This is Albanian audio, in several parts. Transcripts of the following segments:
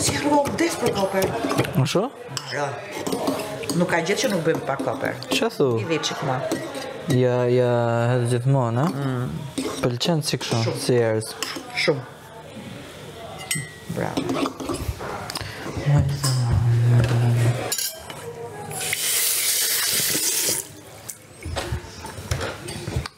Si rrë, vdes për koper? Më shu? Rrë. Nuk ka gjellë që nuk bëjmë pa koper. Që thu? I dhe që këma. Ja, ja, hedhë gjithmonë? Mm. Më pëlqen si kështu, si erës. Shumë. Bravo.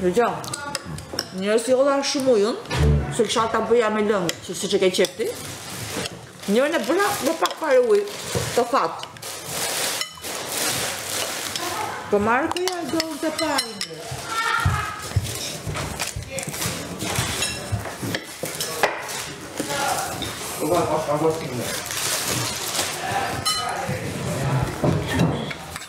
Dëgjo, njërës s'ia lashë shumë ujën, se desha ta bëja me lëngë, që si që ke qepti, njërën e bëra me pak fare ujë, të thatë. Po marë këja e do të pari një. Uga, pas ka gostin një.